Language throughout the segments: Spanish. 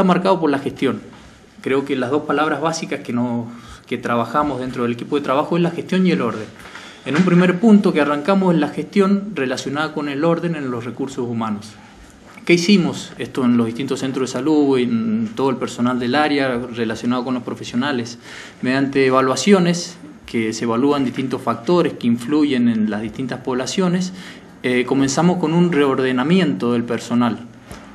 Está marcado por la gestión. Creo que las dos palabras básicas que, nos, que trabajamos dentro del equipo de trabajo es la gestión y el orden. En un primer punto que arrancamos es la gestión relacionada con el orden en los recursos humanos. ¿Qué hicimos? Esto en los distintos centros de salud, en todo el personal del área relacionado con los profesionales, mediante evaluaciones que se evalúan distintos factores que influyen en las distintas poblaciones, eh, comenzamos con un reordenamiento del personal.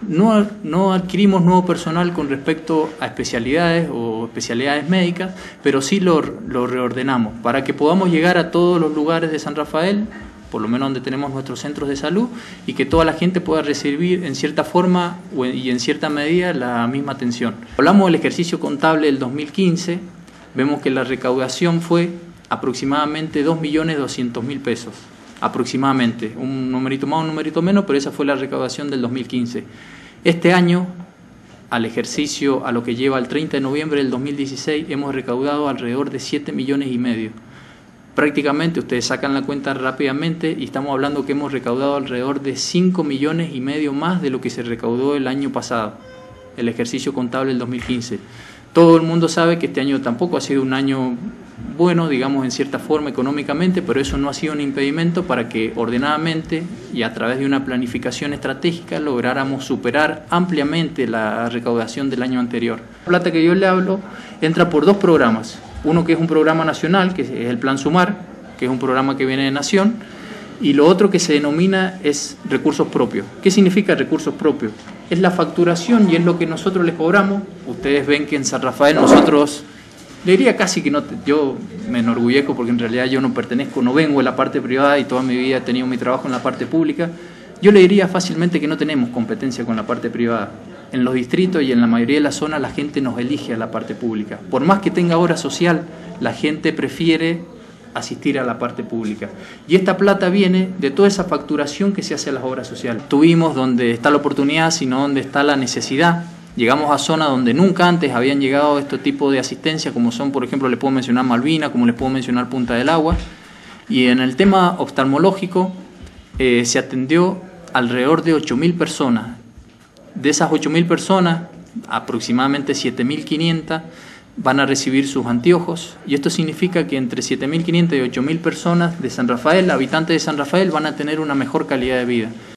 No, no, adquirimos nuevo personal con respecto a especialidades o especialidades médicas, pero sí lo, lo reordenamos para que podamos llegar a todos los lugares de San Rafael por lo menos donde tenemos nuestros centros de salud, y que toda la gente pueda recibir en cierta forma y en cierta medida la misma atención. Hablamos del ejercicio contable del 2015, vemos que la recaudación fue aproximadamente 2.200.000 pesos, aproximadamente, un numerito más, un numerito menos, pero esa fue la recaudación del 2015. Este año, al ejercicio, a lo que lleva el 30 de noviembre del 2016, hemos recaudado alrededor de 7 millones y medio prácticamente ustedes sacan la cuenta rápidamente y estamos hablando que hemos recaudado alrededor de 5 millones y medio más de lo que se recaudó el año pasado, el ejercicio contable del 2015. Todo el mundo sabe que este año tampoco ha sido un año bueno, digamos, en cierta forma económicamente, pero eso no ha sido un impedimento para que ordenadamente y a través de una planificación estratégica lográramos superar ampliamente la recaudación del año anterior. La plata que yo le hablo entra por dos programas. Uno que es un programa nacional, que es el Plan Sumar, que es un programa que viene de Nación, y lo otro que se denomina es recursos propios. ¿Qué significa recursos propios? Es la facturación y es lo que nosotros les cobramos. Ustedes ven que en San Rafael nosotros, le diría casi que no, yo me enorgullezco porque en realidad yo no pertenezco, no vengo de la parte privada y toda mi vida he tenido mi trabajo en la parte pública. Yo le diría fácilmente que no tenemos competencia con la parte privada en los distritos y en la mayoría de las zonas la gente nos elige a la parte pública. Por más que tenga obra social, la gente prefiere asistir a la parte pública. Y esta plata viene de toda esa facturación que se hace a las obras sociales. Tuvimos donde está la oportunidad, sino donde está la necesidad. Llegamos a zonas donde nunca antes habían llegado este tipo de asistencia, como son, por ejemplo, les puedo mencionar Malvina, como les puedo mencionar Punta del Agua. Y en el tema oftalmológico eh, se atendió alrededor de 8.000 personas de esas 8.000 personas, aproximadamente 7.500 van a recibir sus anteojos y esto significa que entre 7.500 y 8.000 personas de San Rafael, habitantes de San Rafael, van a tener una mejor calidad de vida.